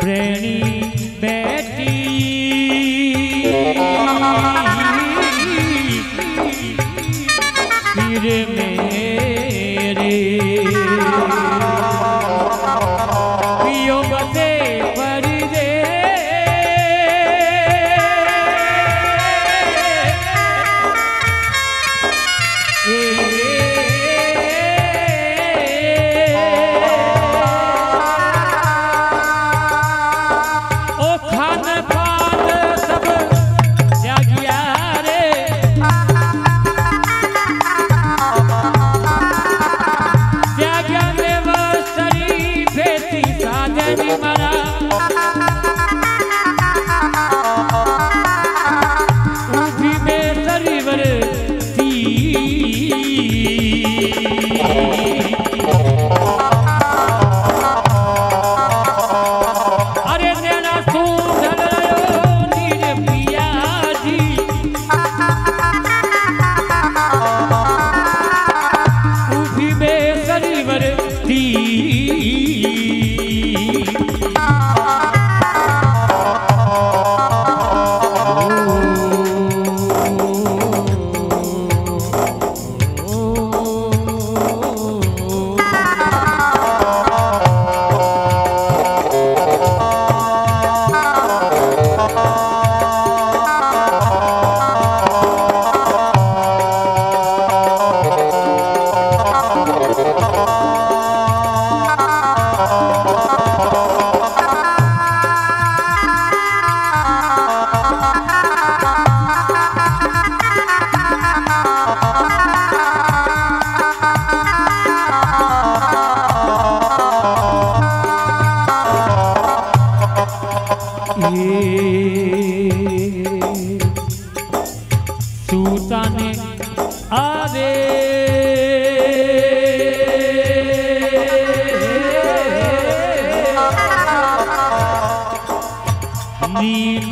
ब्रेणी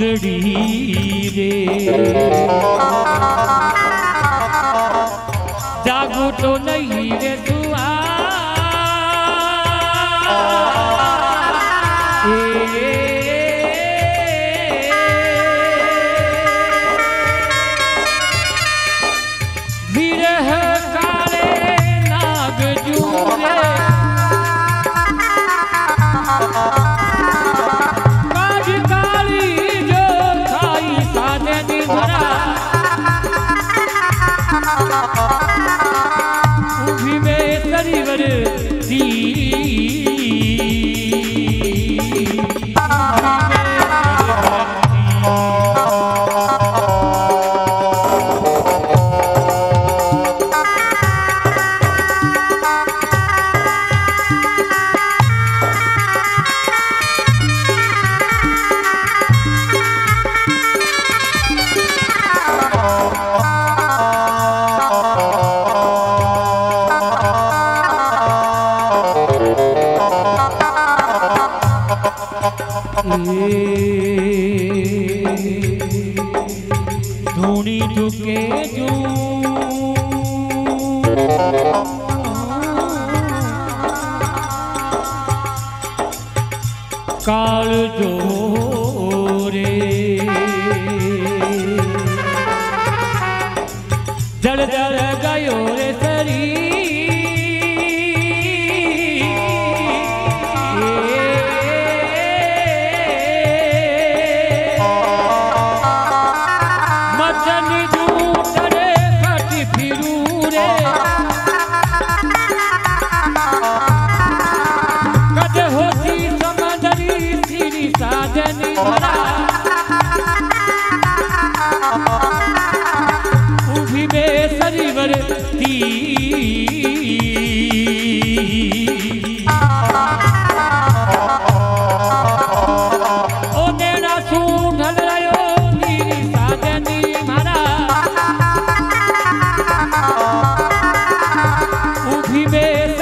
વાદળી રે ढूंढी चुके काल जो रे जल जल गयो।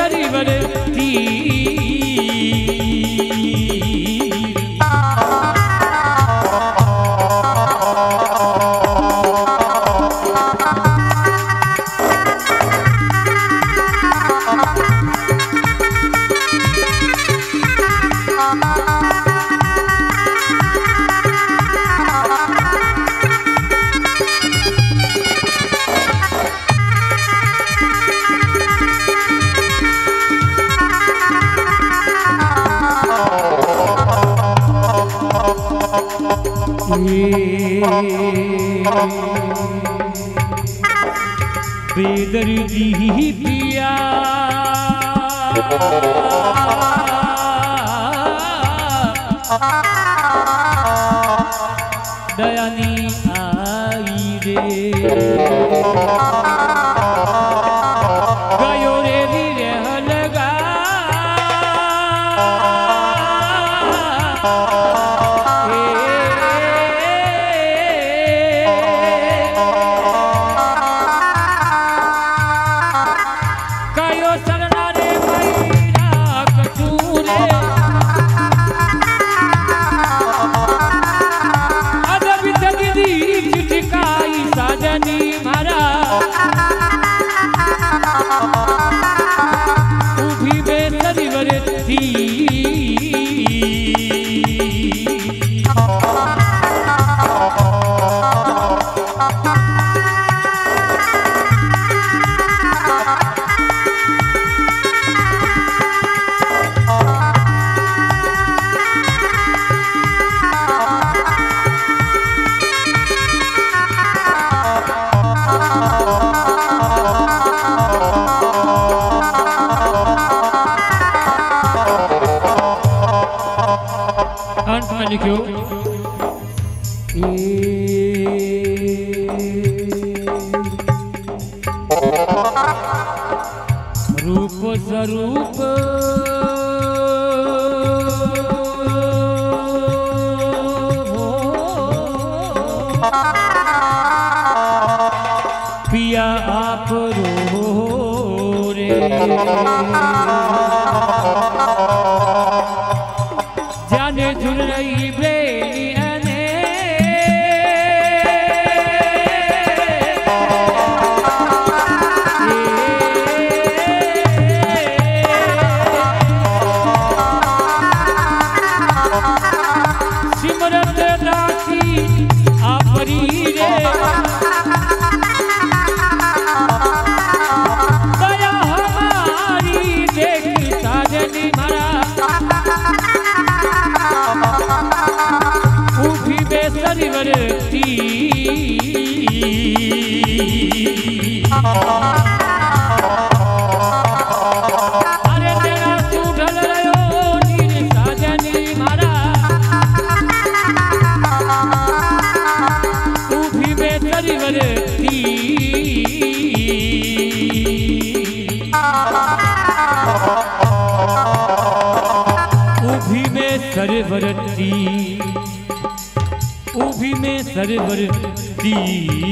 கரிவடு தீ बेदर बेदर्दी पिया। दयानी आई रे। रूप स्वरूप। पिया आप रो रे। उभी में सरवर दी।